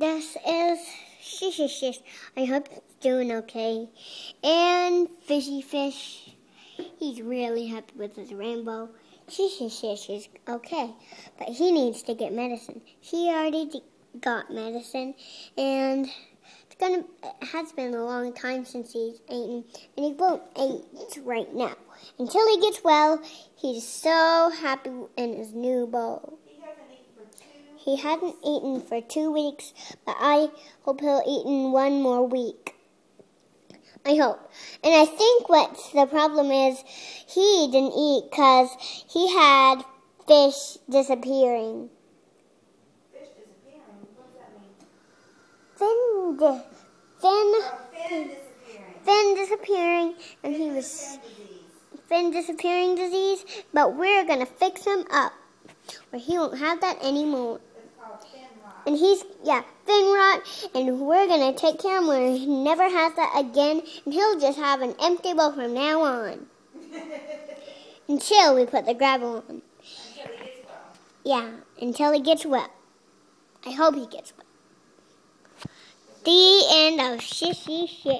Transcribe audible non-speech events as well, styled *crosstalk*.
this is Shish Shish Shish. I hope it's doing okay. And Fishy Fish, he's really happy with his rainbow. Shish Shish Shish is okay, but he needs to get medicine. He already got medicine, and it's gonna. It has been a long time since he's eaten, and he won't eat right now until he gets well. He's so happy in his new bowl. He hasn't eaten for two weeks, but I hope he'll eat in one more week. I hope. And I think what the problem is, he didn't eat because he had fish disappearing. Fish disappearing? What does that mean? Fin, di- fin, Oh, fin disappearing. fin disappearing, and he was Fin disease. fin disappearing disease, but we're gonna fix him up where he won't have that anymore. It's called fin rot. And he's, yeah, fin rot, and we're gonna take care of him where he never has that again, and he'll just have an empty bowl from now on. *laughs* Until we put the gravel on. Until he gets well. Yeah, until he gets well. I hope he gets well. The end of Shishy Shish.